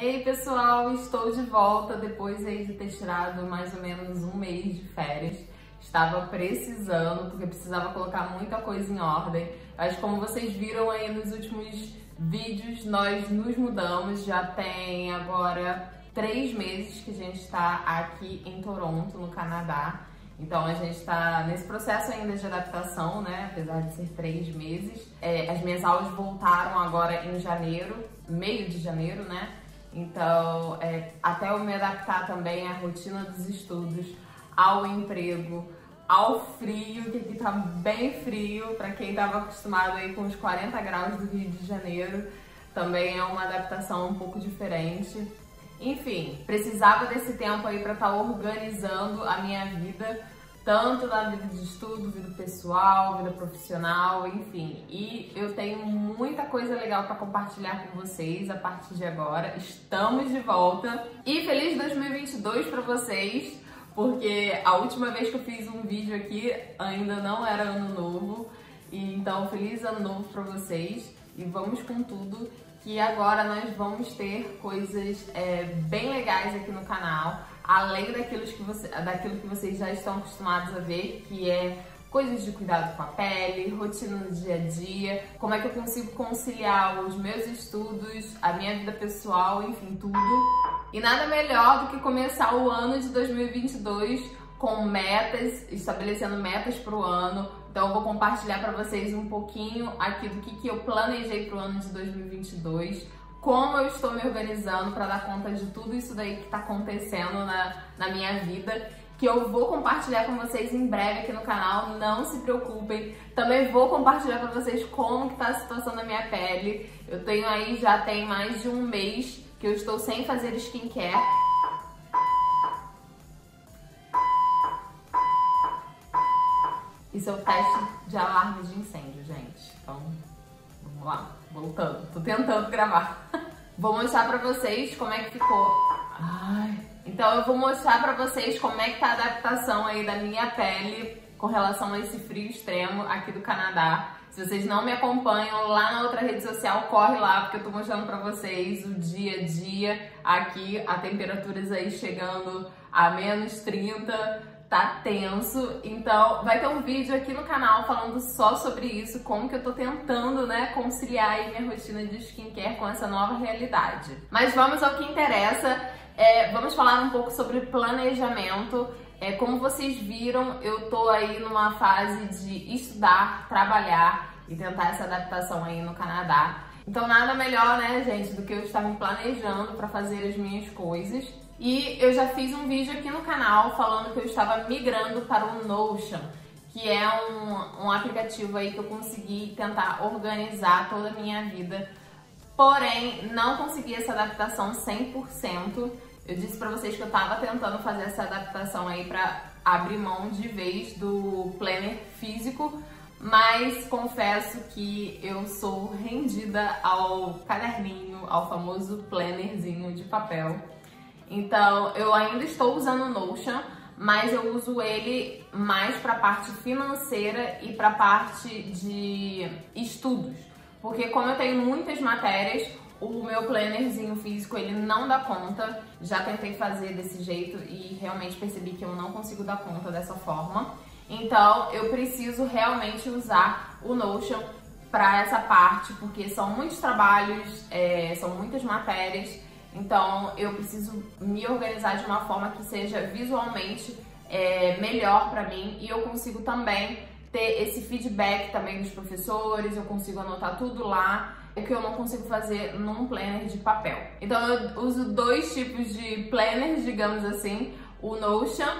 Ei pessoal, estou de volta depois aí de ter tirado mais ou menos um mês de férias. Estava precisando, porque precisava colocar muita coisa em ordem. Mas como vocês viram aí nos últimos vídeos, nós nos mudamos. Já tem agora três meses que a gente está aqui em Toronto, no Canadá. Então a gente está nesse processo ainda de adaptação, né? Apesar de ser três meses. É, as minhas aulas voltaram agora em janeiro, meio de janeiro, né? Então, é, até eu me adaptar também à rotina dos estudos, ao emprego, ao frio, que aqui tá bem frio, para quem estava acostumado aí com os 40 graus do Rio de Janeiro, também é uma adaptação um pouco diferente. Enfim, precisava desse tempo aí para estar tá organizando a minha vida, tanto na vida de estudo, vida pessoal, vida profissional, enfim. E eu tenho muita coisa legal para compartilhar com vocês a partir de agora. Estamos de volta e feliz 2022 para vocês, porque a última vez que eu fiz um vídeo aqui ainda não era ano novo. E então feliz ano novo para vocês e vamos com tudo que agora nós vamos ter coisas é, bem legais aqui no canal, além daquilo que, você, daquilo que vocês já estão acostumados a ver, que é coisas de cuidado com a pele, rotina no dia a dia, como é que eu consigo conciliar os meus estudos, a minha vida pessoal, enfim, tudo. E nada melhor do que começar o ano de 2022 com metas, estabelecendo metas para o ano. Então eu vou compartilhar para vocês um pouquinho aqui do que, que eu planejei para o ano de 2022, como eu estou me organizando para dar conta de tudo isso daí que está acontecendo na, na minha vida, que eu vou compartilhar com vocês em breve aqui no canal, não se preocupem. Também vou compartilhar para vocês como que tá a situação da minha pele. Eu tenho aí, já tem mais de um mês que eu estou sem fazer skincare. Isso é o teste de alarme de incêndio, gente. Então, vamos lá, voltando. Tô tentando gravar. Vou mostrar pra vocês como é que ficou. Ai. Então eu vou mostrar pra vocês como é que tá a adaptação aí da minha pele com relação a esse frio extremo aqui do Canadá. Se vocês não me acompanham lá na outra rede social, corre lá, porque eu tô mostrando pra vocês o dia a dia aqui, a temperaturas aí chegando a menos 30, tá tenso. Então, vai ter um vídeo aqui no canal falando só sobre isso, como que eu tô tentando, né, conciliar minha rotina de skincare com essa nova realidade. Mas vamos ao que interessa. É, vamos falar um pouco sobre planejamento. É, como vocês viram, eu tô aí numa fase de estudar, trabalhar e tentar essa adaptação aí no Canadá. Então nada melhor, né, gente, do que eu estar me planejando para fazer as minhas coisas. E eu já fiz um vídeo aqui no canal falando que eu estava migrando para o Notion, que é um, um aplicativo aí que eu consegui tentar organizar toda a minha vida. Porém, não consegui essa adaptação 100%. Eu disse para vocês que eu estava tentando fazer essa adaptação aí para abrir mão de vez do planner físico, mas confesso que eu sou rendida ao caderninho, ao famoso plannerzinho de papel. Então, eu ainda estou usando o Notion, mas eu uso ele mais para a parte financeira e para a parte de estudos. Porque como eu tenho muitas matérias, o meu plannerzinho físico ele não dá conta. Já tentei fazer desse jeito e realmente percebi que eu não consigo dar conta dessa forma. Então, eu preciso realmente usar o Notion para essa parte, porque são muitos trabalhos, é, são muitas matérias então eu preciso me organizar de uma forma que seja visualmente é, melhor para mim e eu consigo também ter esse feedback também dos professores, eu consigo anotar tudo lá, o que eu não consigo fazer num planner de papel. Então eu uso dois tipos de planners, digamos assim, o Notion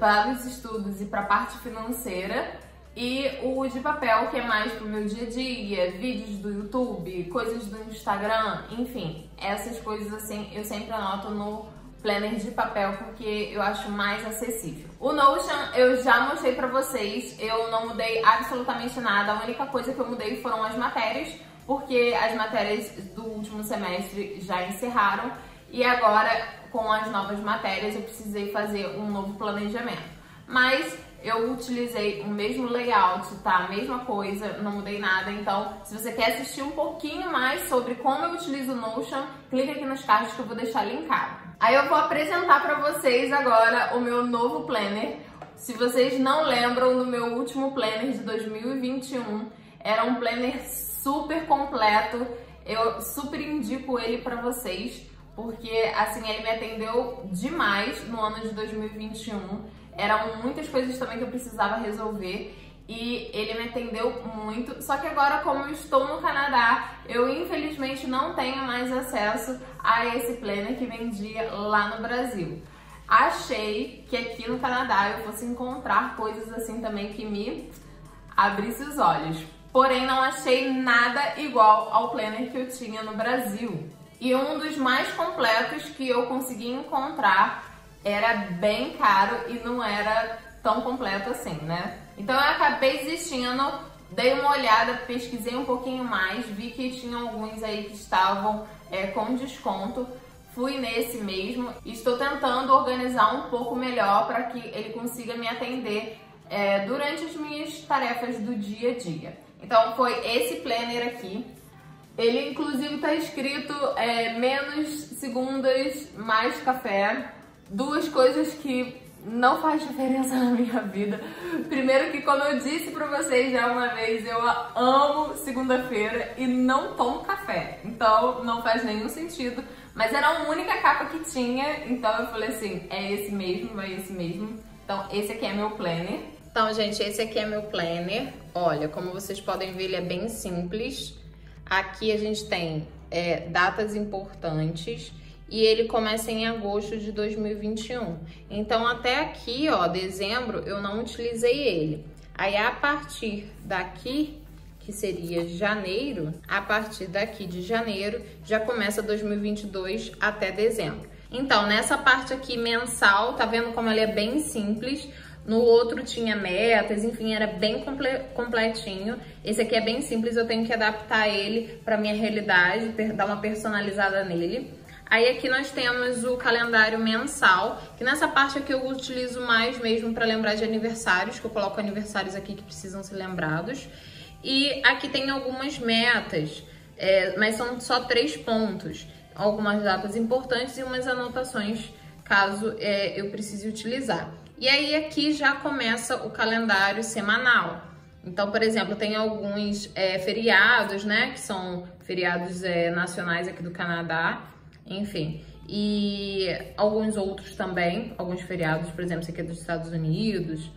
para os estudos e para a parte financeira e o de papel, que é mais pro meu dia a dia, vídeos do YouTube, coisas do Instagram, enfim, essas coisas assim eu sempre anoto no planner de papel porque eu acho mais acessível. O Notion eu já mostrei pra vocês, eu não mudei absolutamente nada, a única coisa que eu mudei foram as matérias, porque as matérias do último semestre já encerraram e agora com as novas matérias eu precisei fazer um novo planejamento. Mas eu utilizei o mesmo layout, tá? A mesma coisa, não mudei nada. Então, se você quer assistir um pouquinho mais sobre como eu utilizo o Notion, clica aqui nos cards que eu vou deixar linkado. Aí eu vou apresentar para vocês agora o meu novo planner. Se vocês não lembram do meu último planner de 2021, era um planner super completo. Eu super indico ele para vocês, porque assim ele me atendeu demais no ano de 2021. Eram muitas coisas também que eu precisava resolver e ele me atendeu muito. Só que agora, como eu estou no Canadá, eu infelizmente não tenho mais acesso a esse planner que vendia lá no Brasil. Achei que aqui no Canadá eu fosse encontrar coisas assim também que me abrisse os olhos. Porém, não achei nada igual ao planner que eu tinha no Brasil. E um dos mais completos que eu consegui encontrar era bem caro e não era tão completo assim, né? Então eu acabei desistindo, dei uma olhada, pesquisei um pouquinho mais, vi que tinha alguns aí que estavam é, com desconto. Fui nesse mesmo e estou tentando organizar um pouco melhor para que ele consiga me atender é, durante as minhas tarefas do dia a dia. Então foi esse planner aqui. Ele inclusive está escrito é, menos segundas, mais café. Duas coisas que não faz diferença na minha vida. Primeiro que, como eu disse pra vocês já uma vez, eu amo segunda-feira e não tomo café. Então, não faz nenhum sentido. Mas era a única capa que tinha, então eu falei assim, é esse mesmo, vai esse mesmo. Então, esse aqui é meu planner. Então, gente, esse aqui é meu planner. Olha, como vocês podem ver, ele é bem simples. Aqui a gente tem é, datas importantes e ele começa em agosto de 2021. Então até aqui, ó, dezembro, eu não utilizei ele. Aí a partir daqui, que seria janeiro, a partir daqui de janeiro já começa 2022 até dezembro. Então, nessa parte aqui mensal, tá vendo como ele é bem simples? No outro tinha metas, enfim, era bem completinho. Esse aqui é bem simples, eu tenho que adaptar ele para minha realidade, dar uma personalizada nele. Aí aqui nós temos o calendário mensal, que nessa parte aqui eu utilizo mais mesmo para lembrar de aniversários, que eu coloco aniversários aqui que precisam ser lembrados. E aqui tem algumas metas, é, mas são só três pontos. Algumas datas importantes e umas anotações, caso é, eu precise utilizar. E aí aqui já começa o calendário semanal. Então, por exemplo, tem alguns é, feriados, né, que são feriados é, nacionais aqui do Canadá, enfim. E alguns outros também, alguns feriados, por exemplo, esse aqui é dos Estados Unidos,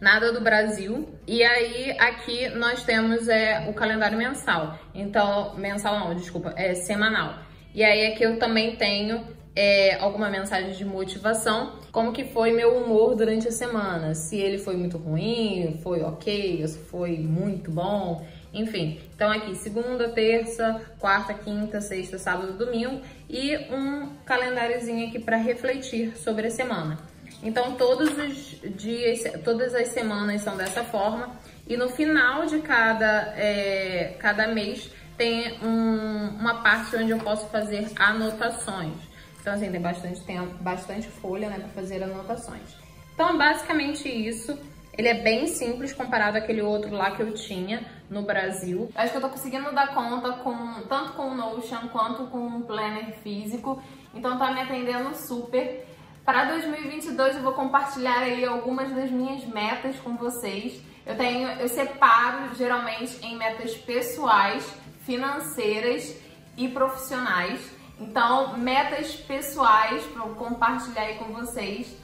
nada do Brasil. E aí aqui nós temos é, o calendário mensal. Então, mensal não, desculpa, é semanal. E aí aqui eu também tenho é, alguma mensagem de motivação, como que foi meu humor durante a semana, se ele foi muito ruim, foi ok, se foi muito bom, enfim, então aqui segunda, terça, quarta, quinta, sexta, sábado, domingo e um calendáriozinho aqui para refletir sobre a semana. Então todos os dias, todas as semanas são dessa forma e no final de cada, é, cada mês tem um, uma parte onde eu posso fazer anotações. Então assim, tem bastante tempo, bastante folha né, para fazer anotações. Então basicamente isso. Ele é bem simples comparado àquele outro lá que eu tinha no Brasil. Acho que eu tô conseguindo dar conta com tanto com o Notion quanto com o Planner físico. Então tá me atendendo super. Para 2022 eu vou compartilhar aí algumas das minhas metas com vocês. Eu tenho, eu separo geralmente em metas pessoais, financeiras e profissionais. Então, metas pessoais para compartilhar aí com vocês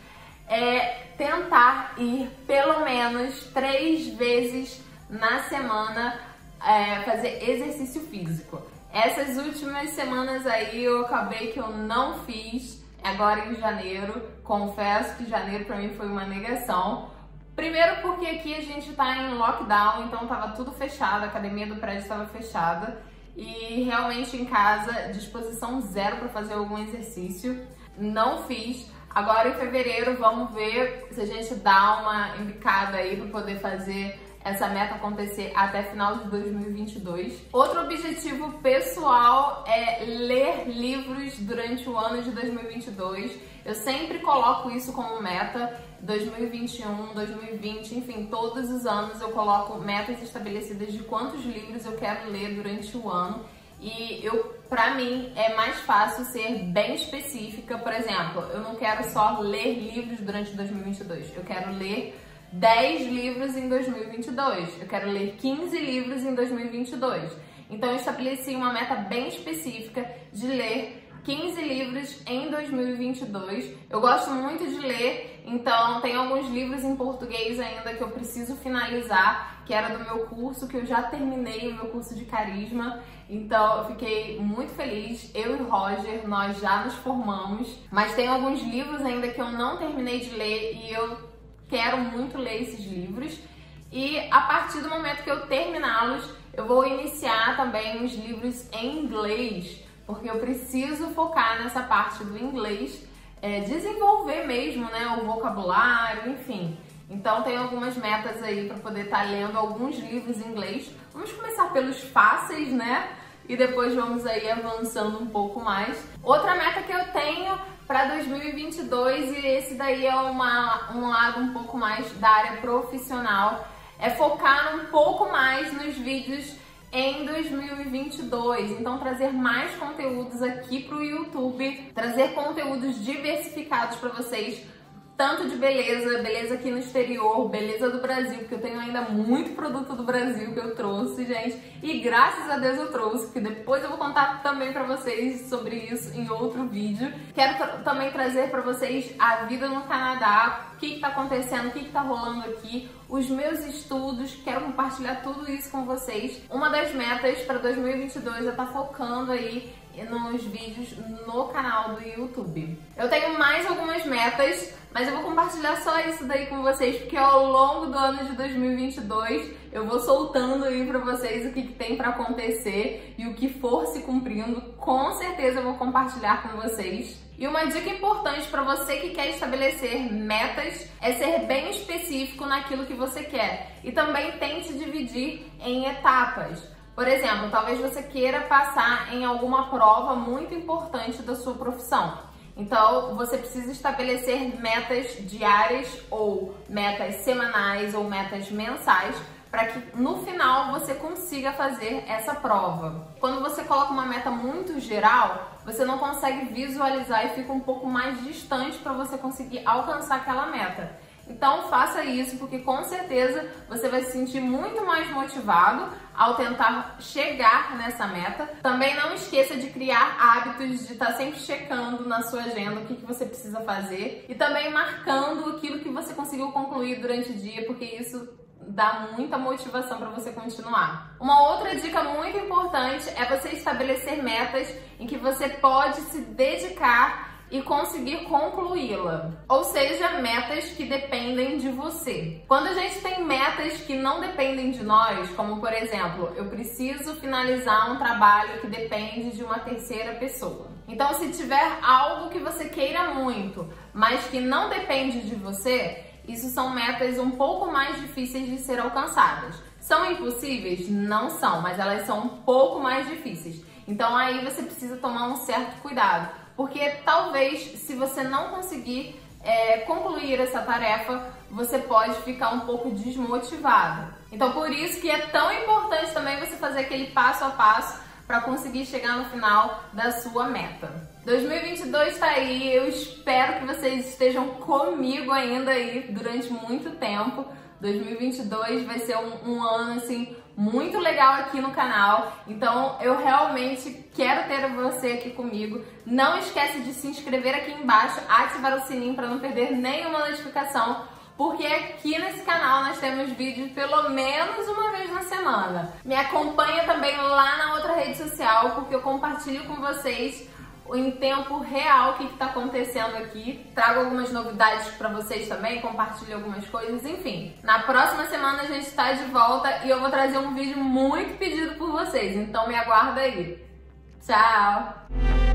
é tentar ir pelo menos três vezes na semana é, fazer exercício físico. Essas últimas semanas aí eu acabei que eu não fiz, agora em janeiro. Confesso que janeiro para mim foi uma negação. Primeiro porque aqui a gente tá em lockdown, então tava tudo fechado, a academia do prédio estava fechada. E realmente em casa, disposição zero para fazer algum exercício. Não fiz. Agora em fevereiro vamos ver se a gente dá uma embicada aí para poder fazer essa meta acontecer até final de 2022. Outro objetivo pessoal é ler livros durante o ano de 2022. Eu sempre coloco isso como meta. 2021, 2020, enfim, todos os anos eu coloco metas estabelecidas de quantos livros eu quero ler durante o ano. E eu, para mim, é mais fácil ser bem específica. Por exemplo, eu não quero só ler livros durante 2022. Eu quero ler 10 livros em 2022. Eu quero ler 15 livros em 2022. Então eu estabeleci uma meta bem específica de ler 15 livros em 2022. Eu gosto muito de ler, então tem alguns livros em português ainda que eu preciso finalizar, que era do meu curso, que eu já terminei o meu curso de carisma. Então eu fiquei muito feliz. Eu e o Roger, nós já nos formamos, mas tem alguns livros ainda que eu não terminei de ler e eu quero muito ler esses livros. E a partir do momento que eu terminá-los, eu vou iniciar também os livros em inglês, porque eu preciso focar nessa parte do inglês, é, desenvolver mesmo, né, o vocabulário, enfim. Então tem algumas metas aí para poder estar tá lendo alguns livros em inglês. Vamos começar pelos fáceis, né? E depois vamos aí avançando um pouco mais. Outra meta que eu tenho para 2022 e esse daí é uma, um lado um pouco mais da área profissional, é focar um pouco mais nos vídeos em 2022. Então, trazer mais conteúdos aqui para o YouTube, trazer conteúdos diversificados para vocês tanto de beleza, beleza aqui no exterior, beleza do Brasil, porque eu tenho ainda muito produto do Brasil que eu trouxe, gente. E graças a Deus eu trouxe, porque depois eu vou contar também para vocês sobre isso em outro vídeo. Quero também trazer para vocês a vida no Canadá, o que está acontecendo, o que está rolando aqui, os meus estudos, quero compartilhar tudo isso com vocês. Uma das metas para 2022 é tá focando aí nos vídeos no canal do YouTube. Eu tenho mais algumas metas mas eu vou compartilhar só isso daí com vocês, porque ao longo do ano de 2022 eu vou soltando aí pra vocês o que, que tem para acontecer e o que for se cumprindo, com certeza eu vou compartilhar com vocês. E uma dica importante para você que quer estabelecer metas é ser bem específico naquilo que você quer e também tente dividir em etapas. Por exemplo, talvez você queira passar em alguma prova muito importante da sua profissão. Então, você precisa estabelecer metas diárias ou metas semanais ou metas mensais para que no final você consiga fazer essa prova. Quando você coloca uma meta muito geral, você não consegue visualizar e fica um pouco mais distante para você conseguir alcançar aquela meta. Então faça isso porque com certeza você vai se sentir muito mais motivado ao tentar chegar nessa meta. Também não esqueça de criar hábitos de estar sempre checando na sua agenda o que, que você precisa fazer e também marcando aquilo que você conseguiu concluir durante o dia, porque isso dá muita motivação para você continuar. Uma outra dica muito importante é você estabelecer metas em que você pode se dedicar e conseguir concluí-la. Ou seja, metas que dependem de você. Quando a gente tem metas que não dependem de nós, como por exemplo, eu preciso finalizar um trabalho que depende de uma terceira pessoa. Então, se tiver algo que você queira muito, mas que não depende de você, isso são metas um pouco mais difíceis de ser alcançadas. São impossíveis? Não são, mas elas são um pouco mais difíceis. Então aí você precisa tomar um certo cuidado porque talvez se você não conseguir é, concluir essa tarefa, você pode ficar um pouco desmotivado. Então, por isso que é tão importante também você fazer aquele passo a passo para conseguir chegar no final da sua meta. 2022 está aí, eu espero que vocês estejam comigo ainda aí durante muito tempo. 2022 vai ser um, um ano assim muito legal aqui no canal. Então eu realmente quero ter você aqui comigo. Não esquece de se inscrever aqui embaixo, ativar o sininho para não perder nenhuma notificação, porque aqui nesse canal nós temos vídeos pelo menos uma vez na semana. Me acompanha também lá na outra rede social, porque eu compartilho com vocês em tempo real o que está acontecendo aqui. Trago algumas novidades para vocês também, compartilho algumas coisas, enfim. Na próxima semana a gente está de volta e eu vou trazer um vídeo muito pedido por vocês, então me aguarda aí. Tchau!